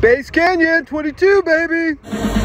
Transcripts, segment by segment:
Bass Canyon 22, baby.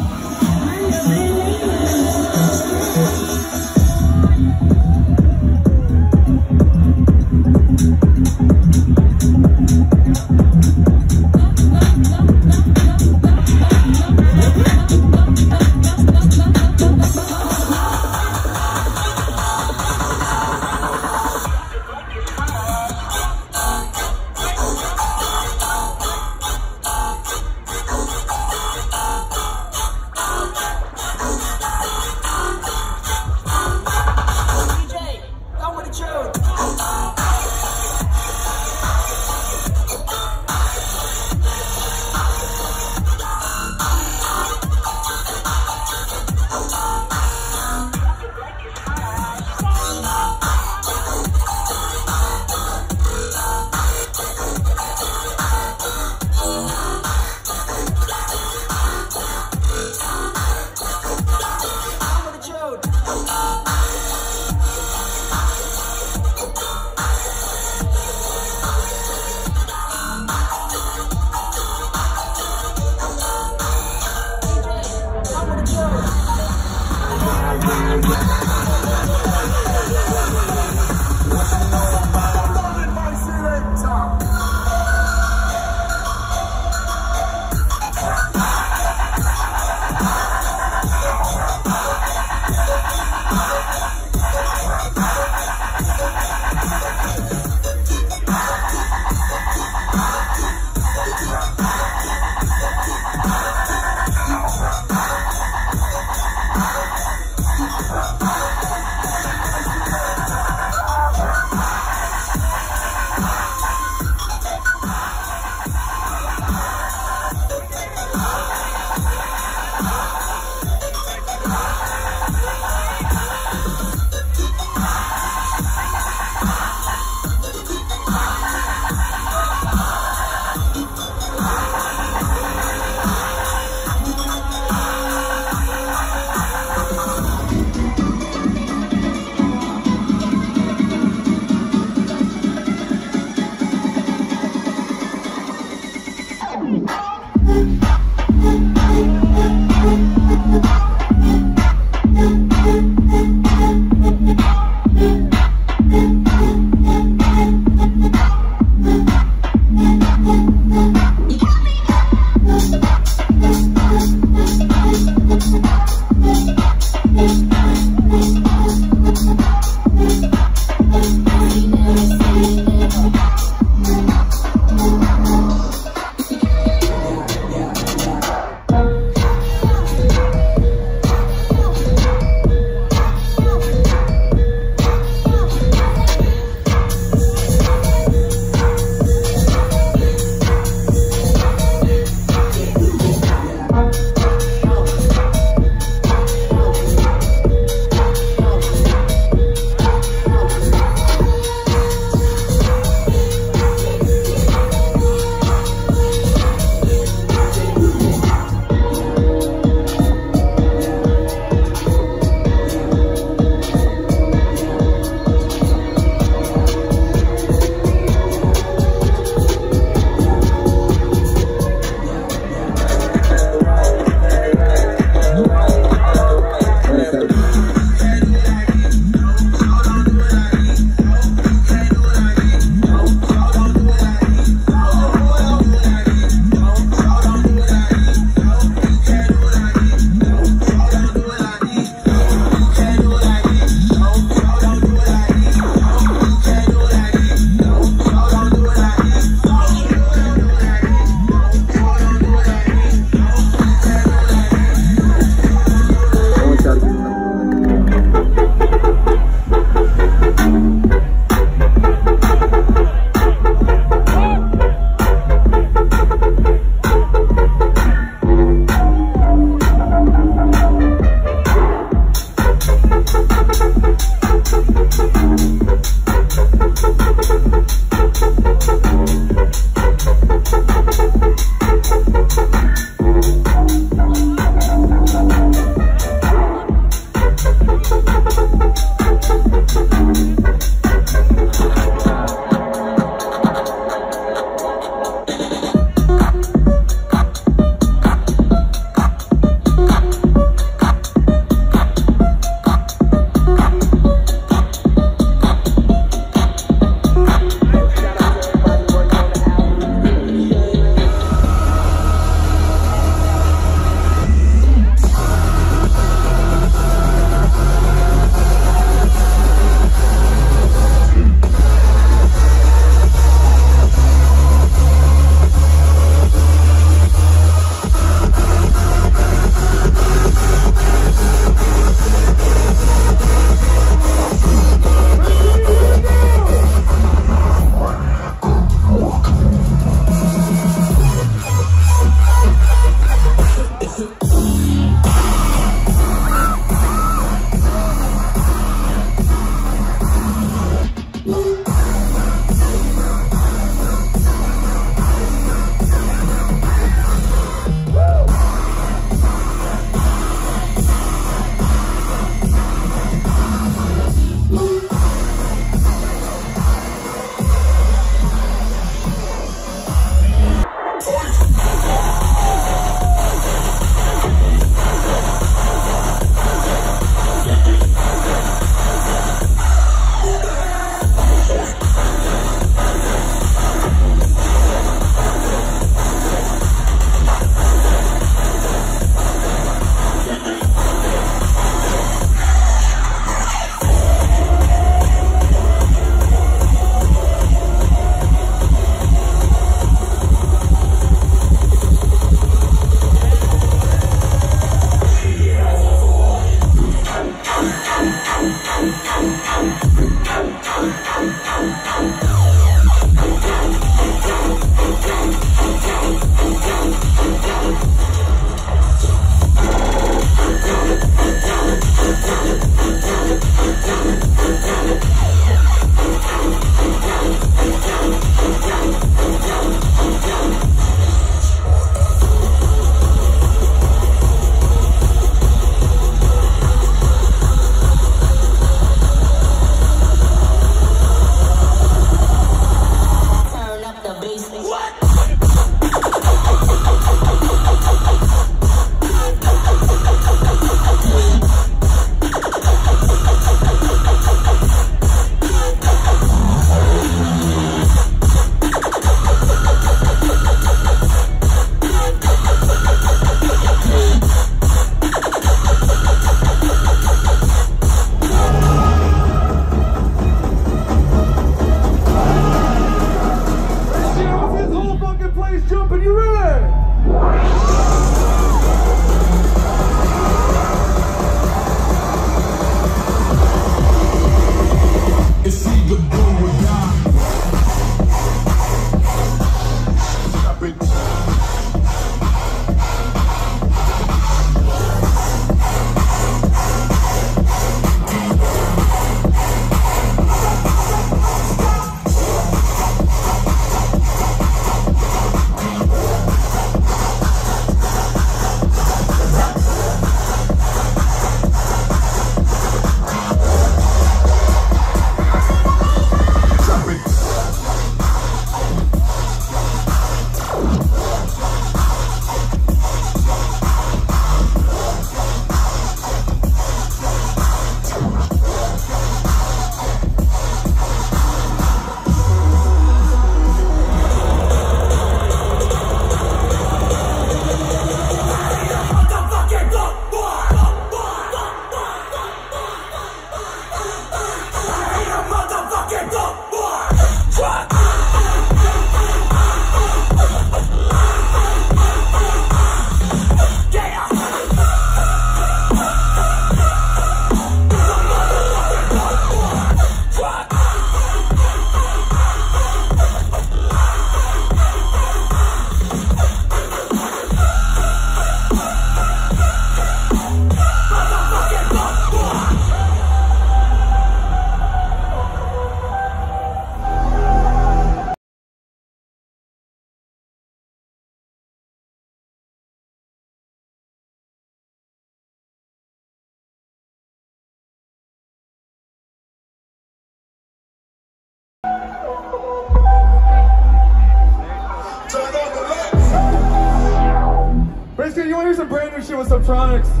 With Subtronics? Catch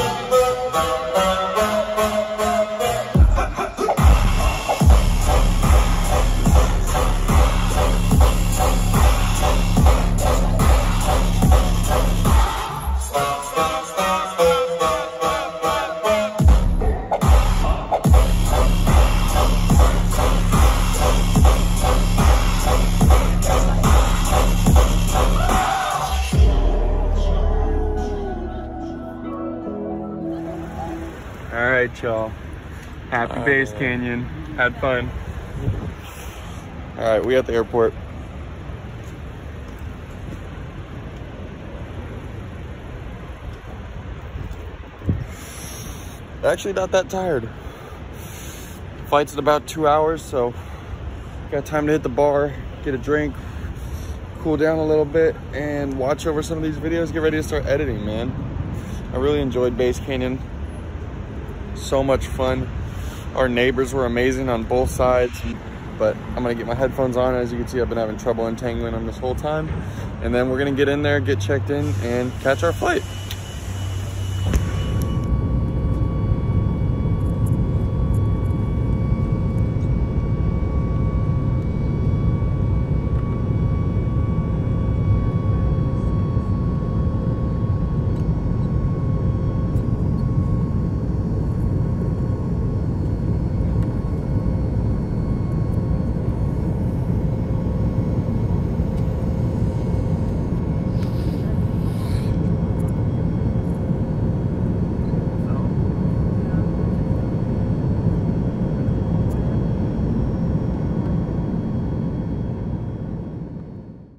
magnet. Canyon. Had fun. All right, we at the airport. Actually, not that tired. Flight's in about two hours, so got time to hit the bar, get a drink, cool down a little bit, and watch over some of these videos. Get ready to start editing, man. I really enjoyed Bass Canyon so much fun. Our neighbors were amazing on both sides, but I'm gonna get my headphones on. As you can see, I've been having trouble entangling them this whole time. And then we're gonna get in there, get checked in, and catch our flight.